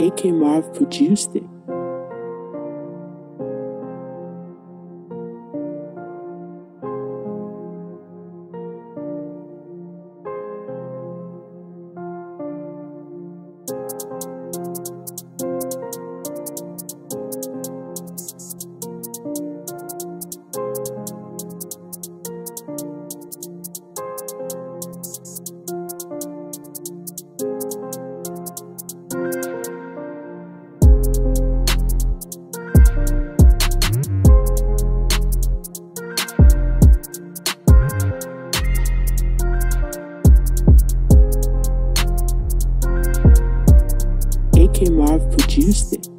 AK Marv produced it. AK Marv produced it.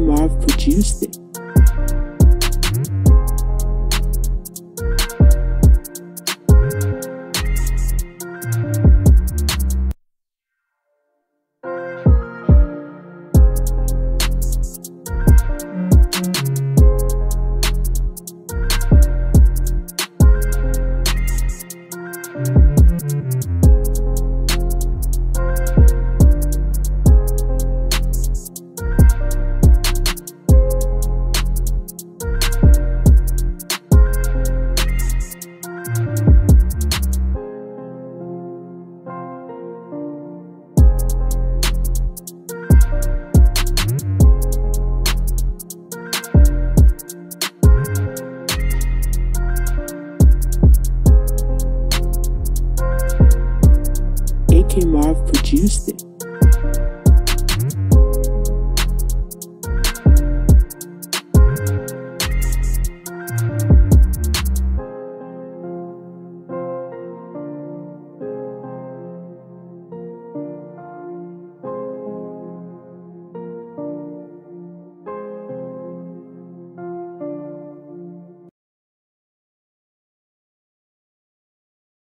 Marv produced it. AK Marv produced it.